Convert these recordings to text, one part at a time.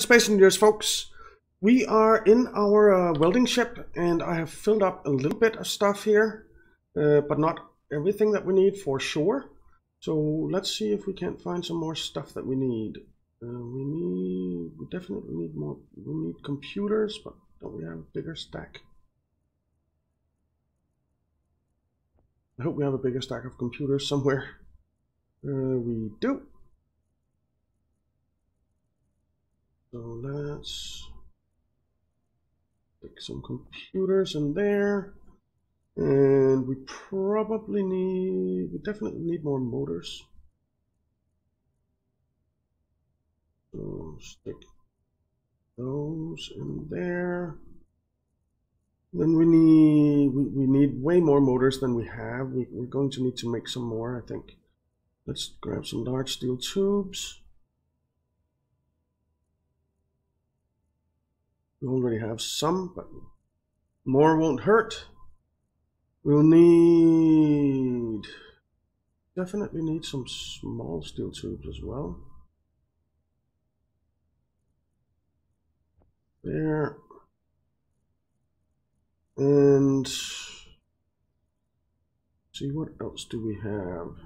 Space Engineers, folks. We are in our uh, welding ship, and I have filled up a little bit of stuff here, uh, but not everything that we need for sure. So let's see if we can't find some more stuff that we need. Uh, we need, we definitely need more, we need computers, but don't we have a bigger stack? I hope we have a bigger stack of computers somewhere. Uh, we do. So let's stick some computers in there. And we probably need, we definitely need more motors. So stick those in there. Then we need, we, we need way more motors than we have. We, we're going to need to make some more, I think. Let's grab some large steel tubes. We already have some, but more won't hurt. We'll need, definitely need some small steel tubes as well. There. And see what else do we have?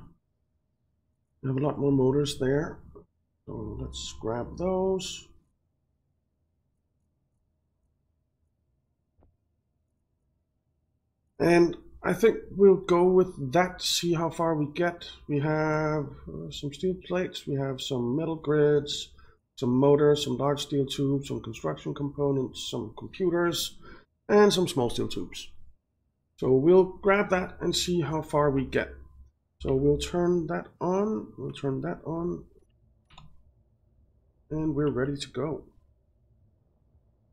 We have a lot more motors there. So let's grab those. And I think we'll go with that, to see how far we get. We have uh, some steel plates, we have some metal grids, some motors, some large steel tubes, some construction components, some computers, and some small steel tubes. So we'll grab that and see how far we get. So we'll turn that on, we'll turn that on, and we're ready to go.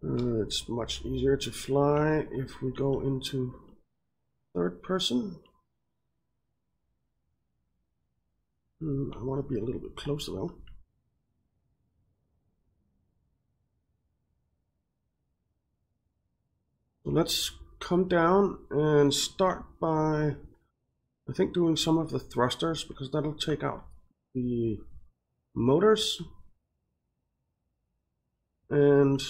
Uh, it's much easier to fly if we go into third person. Hmm, I want to be a little bit closer though. Let's come down and start by, I think, doing some of the thrusters because that'll take out the motors and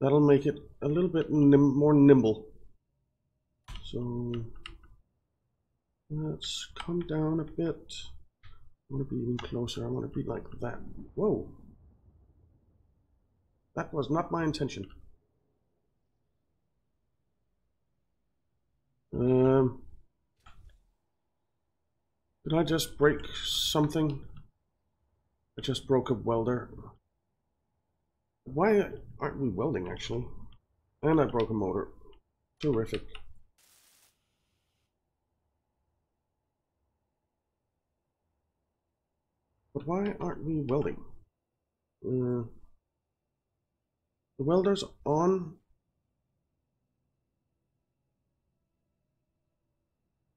that'll make it a little bit nim more nimble. So let's come down a bit. I want to be even closer. I want to be like that. Whoa. That was not my intention. Um, did I just break something? I just broke a welder. Why aren't we welding actually? And I broke a motor. Terrific. But why aren't we welding? Uh, the welder's on.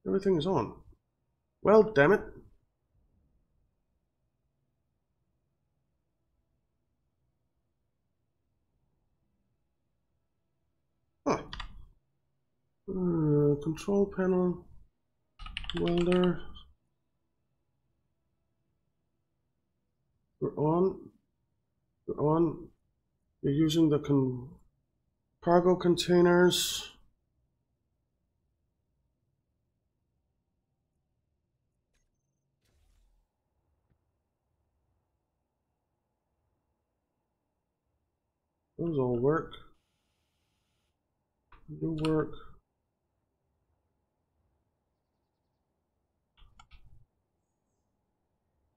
Everything is on. Well, damn it. Huh. Uh, control panel, welder, we're on, we're on, we're using the con cargo containers. Those all work. Do work.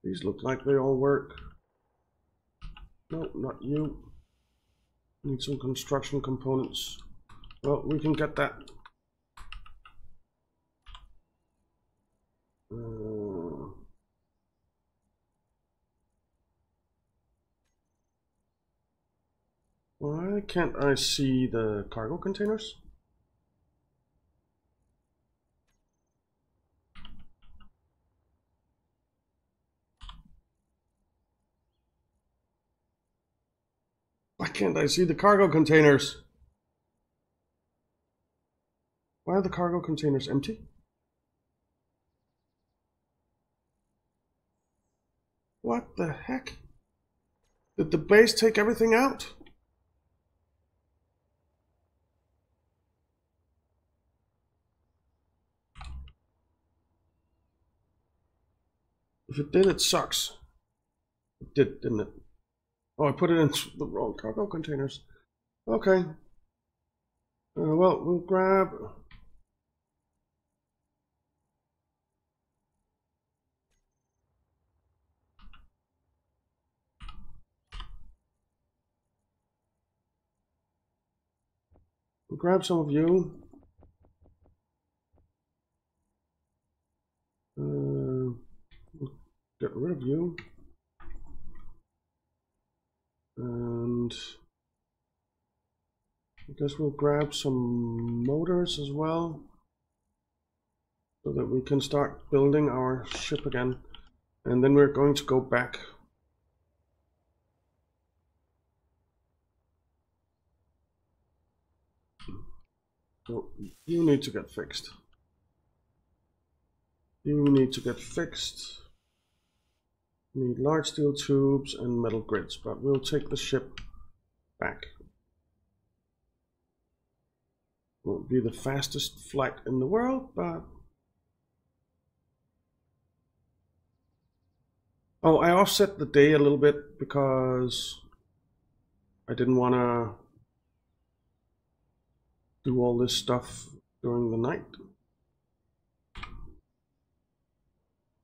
These look like they all work. No, not you. Need some construction components. Well, we can get that. Uh, why can't I see the cargo containers? Can't I see the cargo containers? Why are the cargo containers empty? What the heck? Did the base take everything out? If it did, it sucks. It did, didn't it? Oh, I put it in the wrong cargo containers. Okay. Uh, well, we'll grab... We'll grab some of you. Uh, we'll get rid of you. And I guess we'll grab some motors as well so that we can start building our ship again. And then we're going to go back. So you need to get fixed. You need to get fixed. Need large steel tubes and metal grids, but we'll take the ship back. Won't be the fastest flight in the world, but... Oh, I offset the day a little bit because I didn't want to do all this stuff during the night.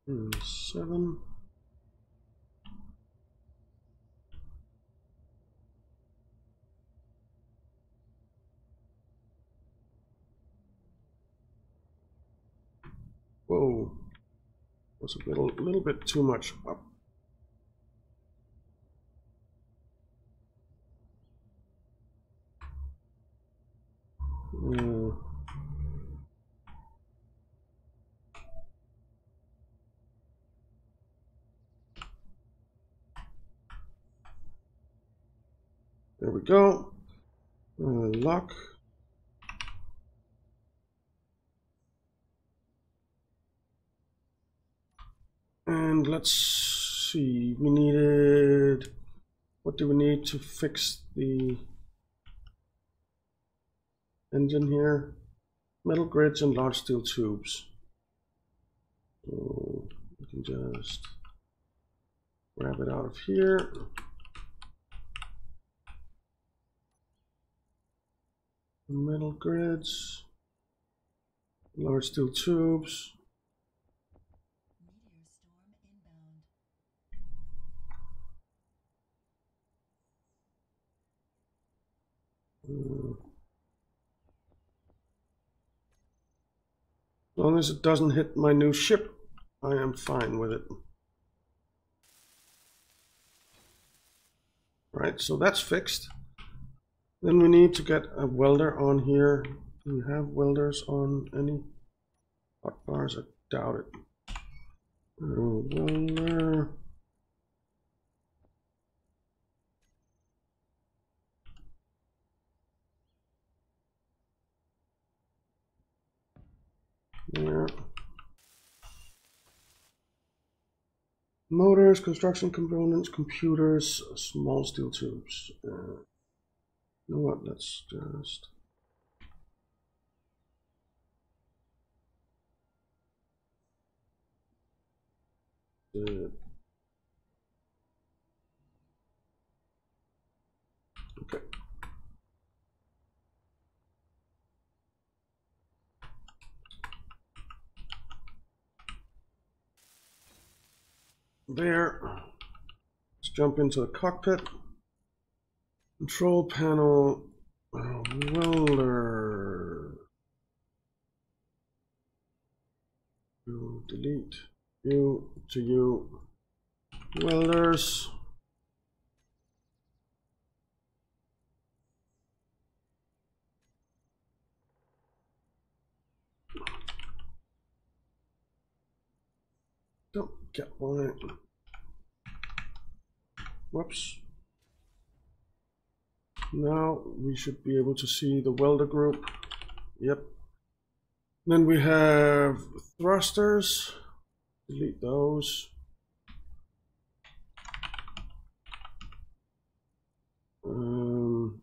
Hmm, seven. Whoa. Was a little, little bit too much up. Uh, there we go. Uh, lock. And let's see, we needed, what do we need to fix the engine here? Metal grids and large steel tubes. So we can just grab it out of here. Metal grids, large steel tubes. As long as it doesn't hit my new ship, I am fine with it. Right, so that's fixed. Then we need to get a welder on here. Do we have welders on any hot bars? I doubt it. Uh, welder. There. Motors, construction components, computers, small steel tubes. Uh, you know what? Let's just. Uh, there. Let's jump into the cockpit. Control panel, oh, welder. Delete you to you welders. Get one. Whoops. Now we should be able to see the welder group. Yep. Then we have thrusters. Delete those. Um,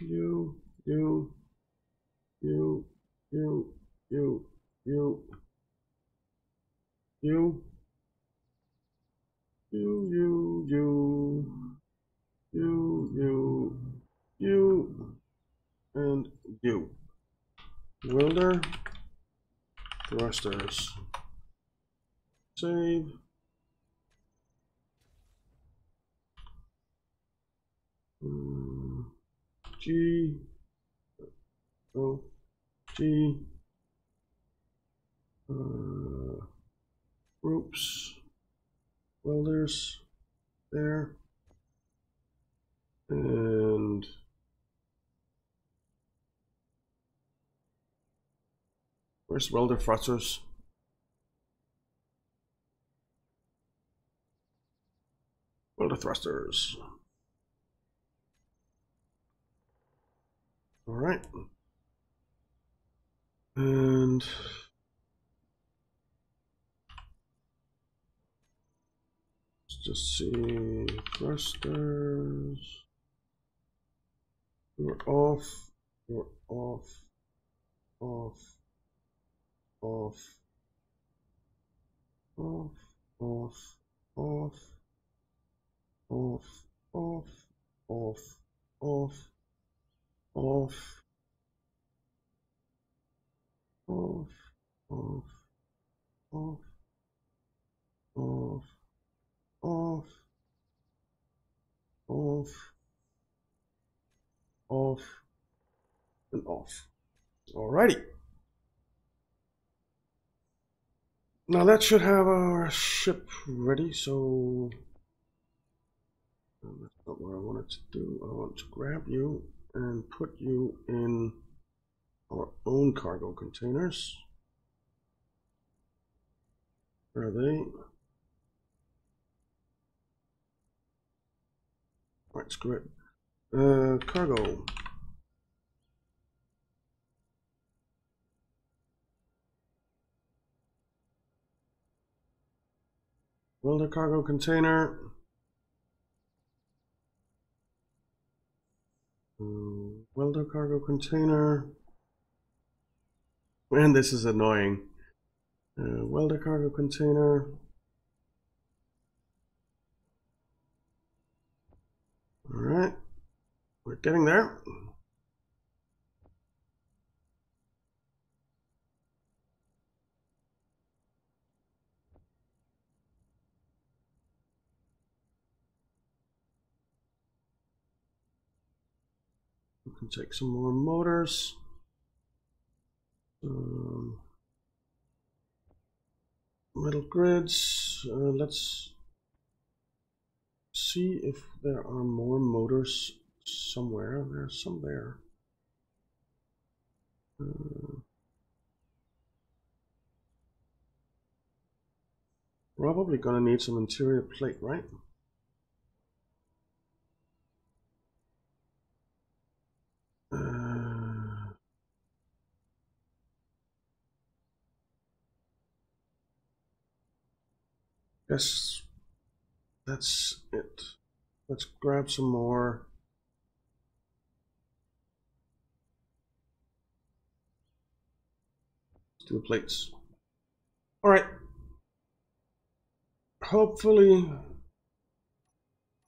you, you, you, you, you, you, you, you, you, you, you, you, you, and you. Wilder, thrusters. Save. Hmm. G. Oh. G, uh, welders, there, and where's welder thrusters? Welder thrusters. All right. And let's just see thrusters. You're off. You're off. Off. Off. Off. Off. Off. Off. Off. Off. Off off, off, off, off, off, off, off, off, and off. Alrighty. Now that should have our ship ready, so um, that's not what I wanted to do. I want to grab you and put you in our own cargo containers. Where are they? Alright, screw it. Uh, cargo. Welder cargo container. Um, welder cargo container. And this is annoying. Uh, welder cargo container. All right, we're getting there. We can take some more motors. Um, metal grids. Uh, let's see if there are more motors somewhere. There's some there. Uh, probably gonna need some interior plate, right? Guess that's it. Let's grab some more. Steel plates. All right. Hopefully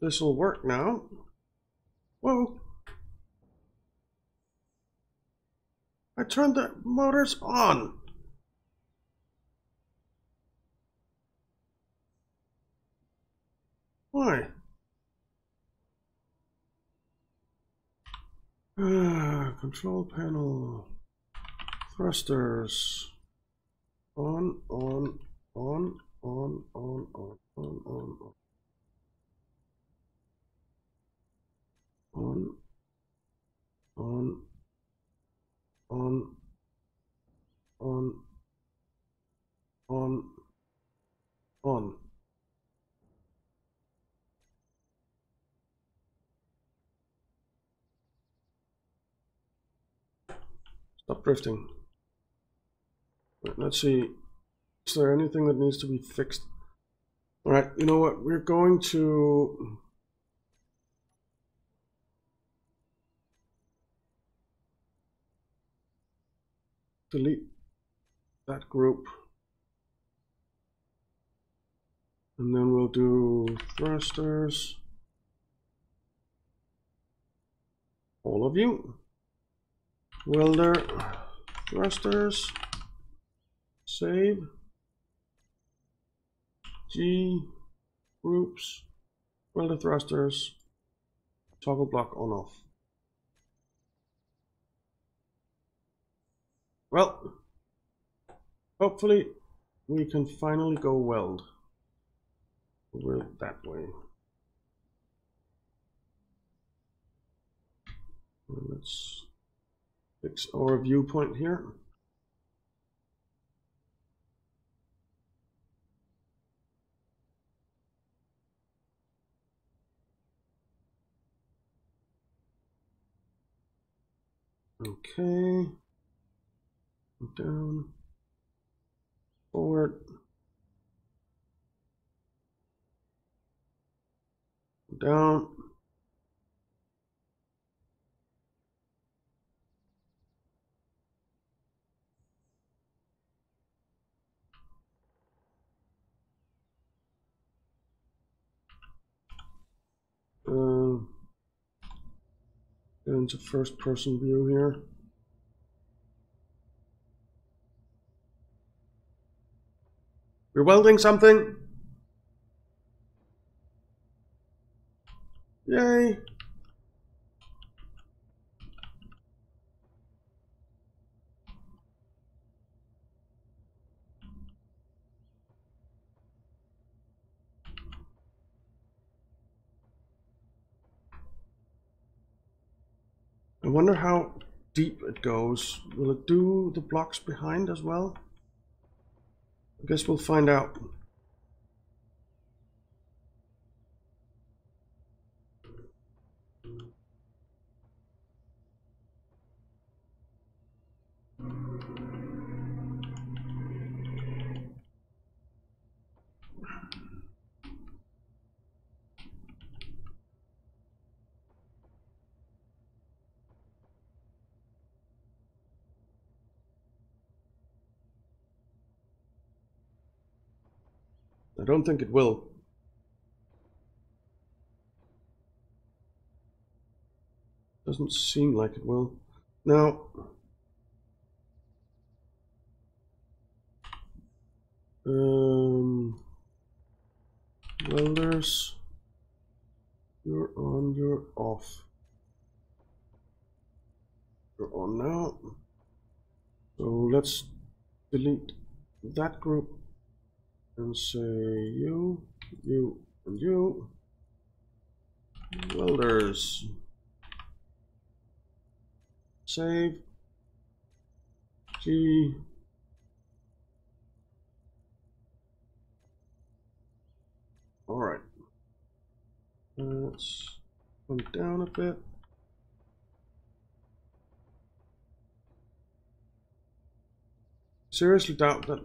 this will work now. Whoa. I turned the motors on. Why? Ah, control panel. Thrusters. On, on, on, on, on, on, on, on, on. On, on, on, on, on, on. Stop drifting. Right, let's see. Is there anything that needs to be fixed? All right, you know what? We're going to... delete that group. And then we'll do thrusters. All of you. Welder thrusters. Save. G groups. Welder thrusters. Toggle block on off. Well, hopefully we can finally go weld. Weld that way. Let's fix our viewpoint here. Okay. Down. Forward. Down. Uh, get into first person view here. You're welding something? Yay! I wonder how deep it goes. Will it do the blocks behind as well? I guess we'll find out. I don't think it will. Doesn't seem like it will. Now, um, welders, you're on, you're off. You're on now. So let's delete that group and say you, you, and you. Welders. Save. G. All right. Let's come down a bit. Seriously doubt that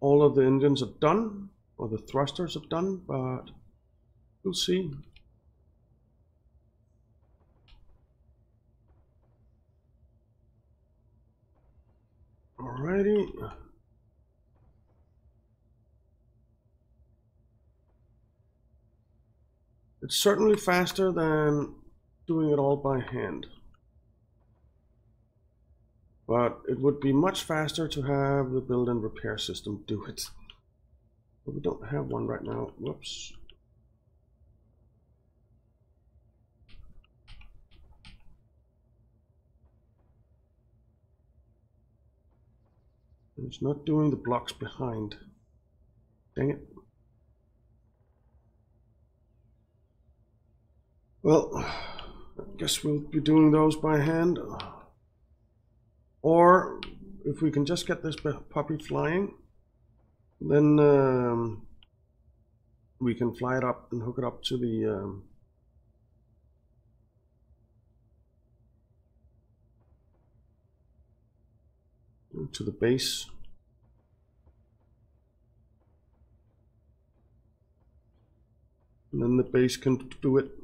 all of the engines are done, or the thrusters are done, but we'll see. Alrighty. It's certainly faster than doing it all by hand. But it would be much faster to have the build and repair system do it. But we don't have one right now. Whoops. It's not doing the blocks behind. Dang it. Well, I guess we'll be doing those by hand. Or if we can just get this puppy flying, then um, we can fly it up and hook it up to the um, to the base. And then the base can do it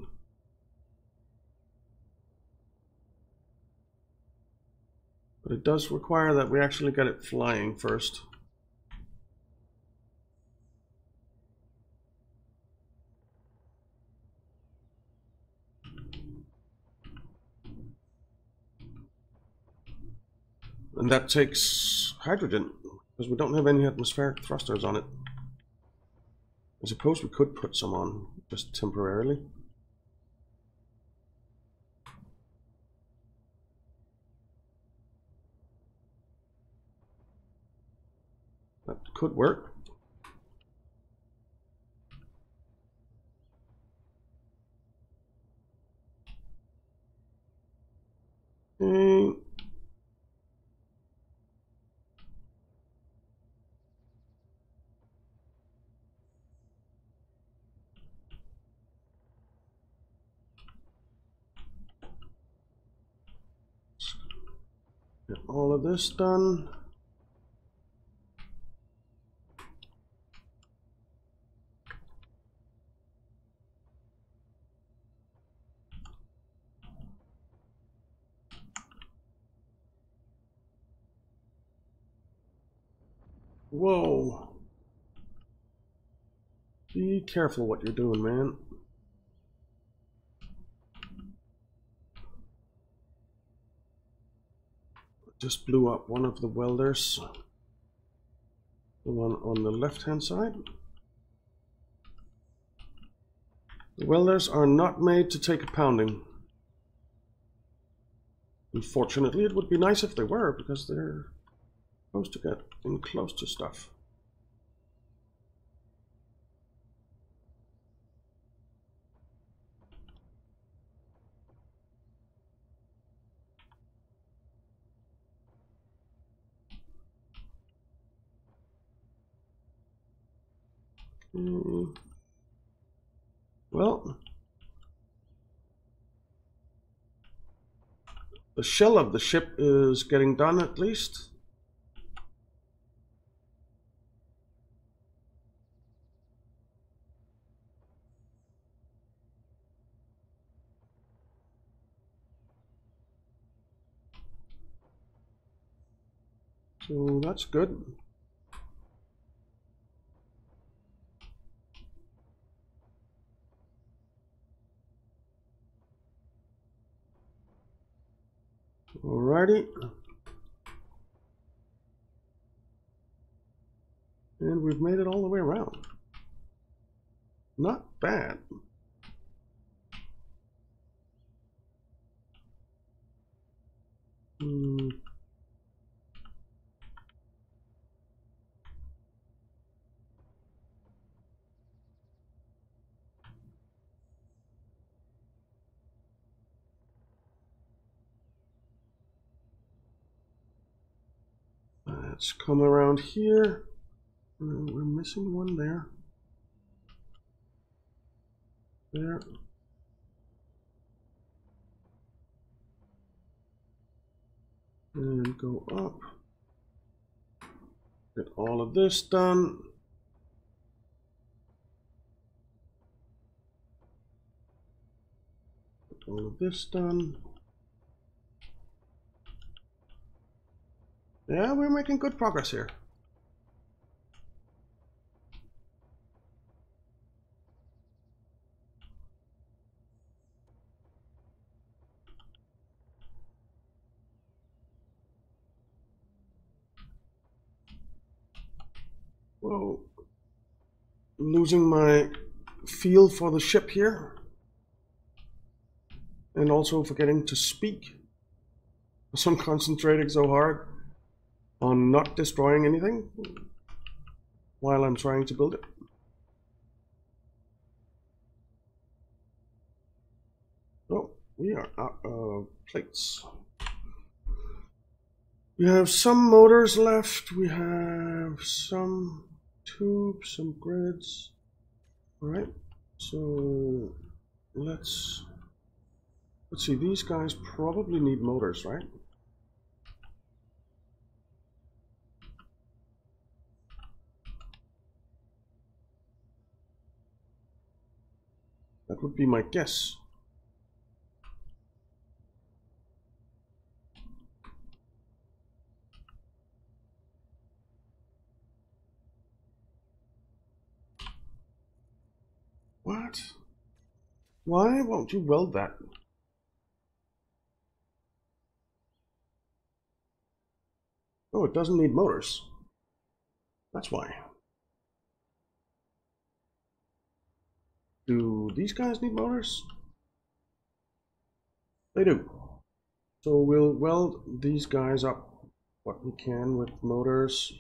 But it does require that we actually get it flying first. And that takes hydrogen, because we don't have any atmospheric thrusters on it. I suppose we could put some on, just temporarily. Could work. Okay. Get all of this done. Whoa. Be careful what you're doing, man. Just blew up one of the welders. The one on the left-hand side. The welders are not made to take a pounding. Unfortunately, it would be nice if they were, because they're supposed to get in close to stuff. Mm. Well, the shell of the ship is getting done at least. So that's good. Alrighty. And we've made it all the way around. Not bad. Hmm. Let's come around here. Uh, we're missing one there. There. And go up. Get all of this done. Get all of this done. Yeah, we're making good progress here. Well, Losing my feel for the ship here. And also forgetting to speak. I'm concentrating so hard on not destroying anything while I'm trying to build it. Oh, we are out of plates. We have some motors left. We have some tubes, some grids. All right, so let's let's see. These guys probably need motors, right? That would be my guess. What? Why won't you weld that? Oh, it doesn't need motors. That's why. Do these guys need motors? They do. So we'll weld these guys up what we can with motors.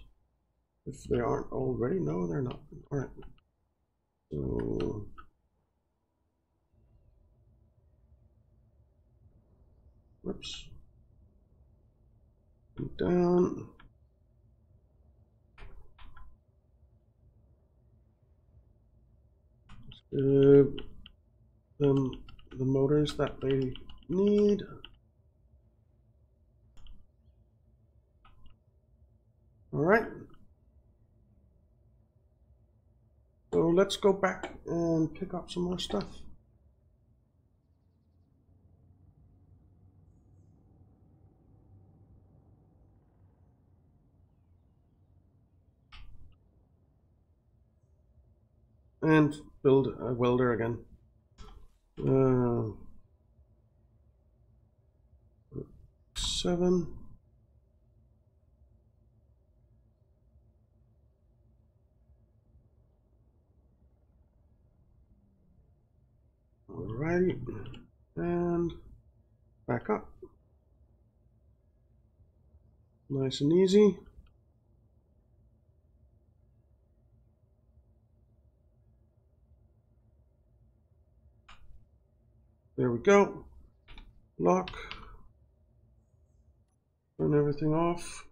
If they aren't already, no, they're not. All right. So whoops. Down. Them the motors that they need. All right. So let's go back and pick up some more stuff. And build a welder again. Uh, seven. Alrighty, and back up. Nice and easy. There we go. Lock. Turn everything off.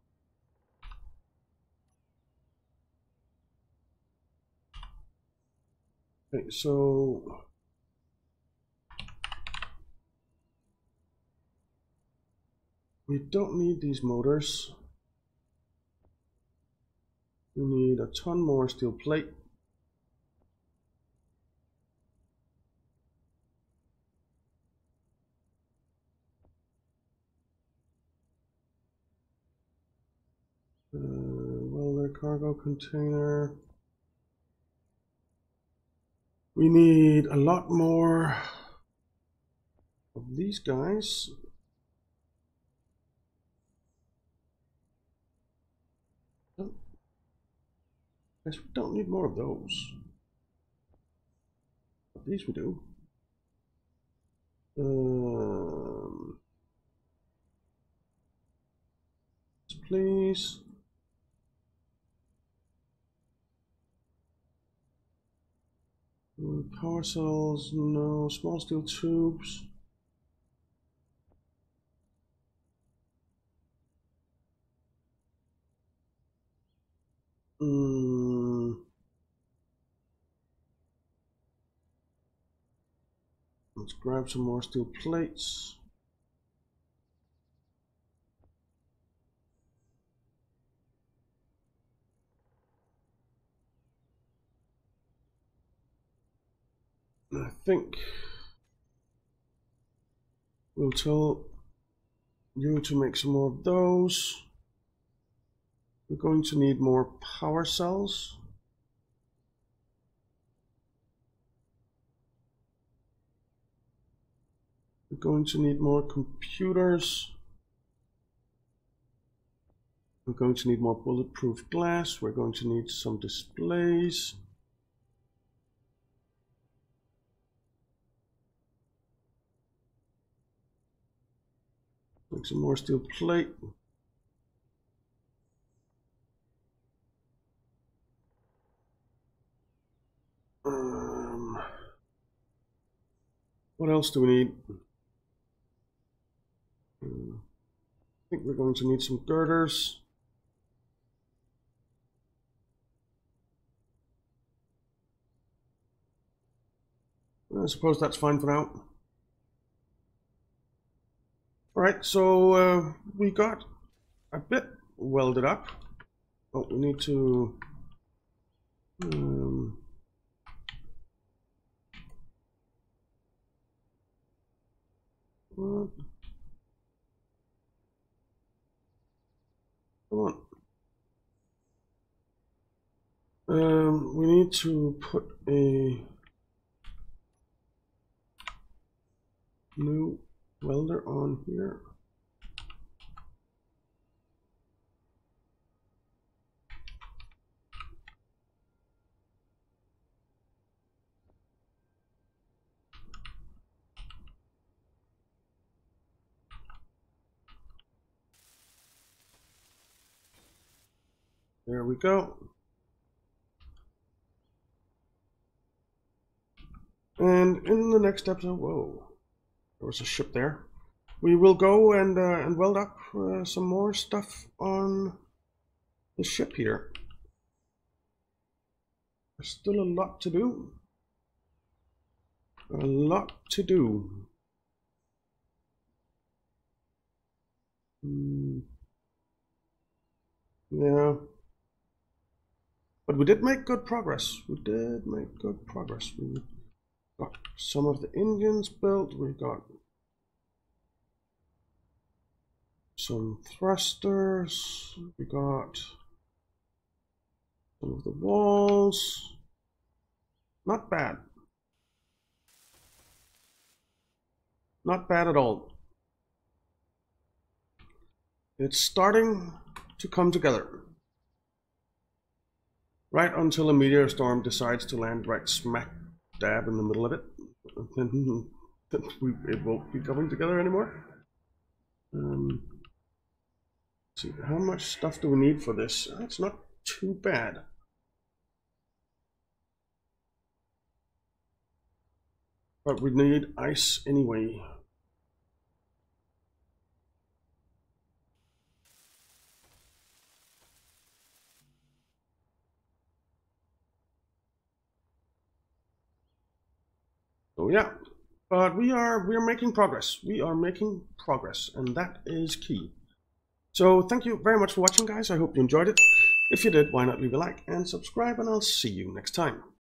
Okay, so we don't need these motors. We need a ton more steel plate. Uh, welder cargo container. We need a lot more of these guys. Guess we don't need more of those. But these we do. Um, please. Power cells, no. Small steel tubes. Mm. Let's grab some more steel plates. I think we'll tell you to make some more of those. We're going to need more power cells. We're going to need more computers. We're going to need more bulletproof glass. We're going to need some displays. Make some more steel plate. Um, what else do we need? Hmm, I think we're going to need some girders. I suppose that's fine for now. All right, so uh, we got a bit welded up. but we need to um. Come on. Um, we need to put a new welder on here. There we go. And in the next episode, whoa there was a ship there. We will go and uh, and weld up uh, some more stuff on the ship here. There's still a lot to do. A lot to do. Hmm. Yeah. But we did make good progress. We did make good progress. We got some of the engines built. We got some thrusters. We got some of the walls. Not bad. Not bad at all. It's starting to come together. Right until a meteor storm decides to land right smack dab in the middle of it. Then it won't be coming together anymore. Um, see, how much stuff do we need for this? It's not too bad. But we need ice anyway. So yeah, but we are we are making progress. We are making progress, and that is key. So thank you very much for watching, guys. I hope you enjoyed it. If you did, why not leave a like and subscribe, and I'll see you next time.